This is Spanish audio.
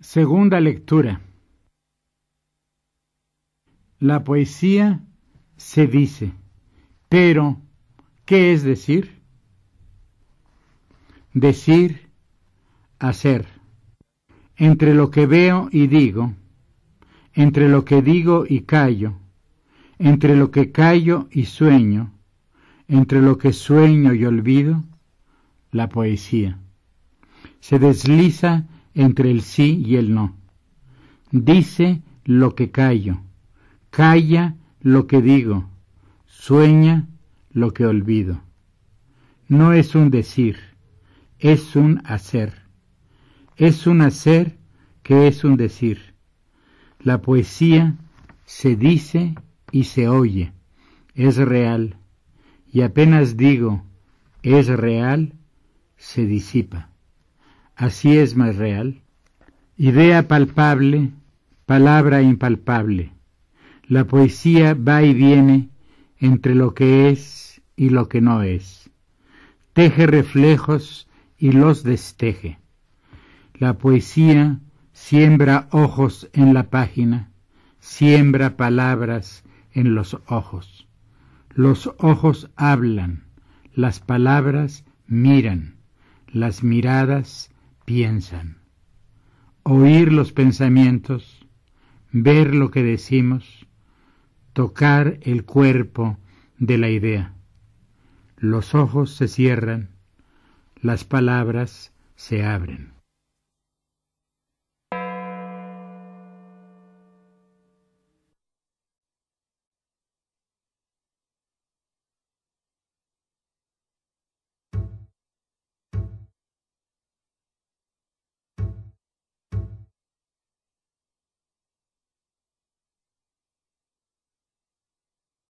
Segunda lectura. La poesía se dice, pero ¿qué es decir? Decir, hacer. Entre lo que veo y digo, entre lo que digo y callo, entre lo que callo y sueño, entre lo que sueño y olvido, la poesía. Se desliza entre el sí y el no. Dice lo que callo, calla lo que digo, sueña lo que olvido. No es un decir, es un hacer. Es un hacer que es un decir. La poesía se dice y se oye, es real, y apenas digo es real, se disipa. Así es más real. Idea palpable, palabra impalpable. La poesía va y viene entre lo que es y lo que no es. Teje reflejos y los desteje. La poesía siembra ojos en la página, siembra palabras en los ojos. Los ojos hablan, las palabras miran, las miradas piensan. Oír los pensamientos, ver lo que decimos, tocar el cuerpo de la idea. Los ojos se cierran, las palabras se abren.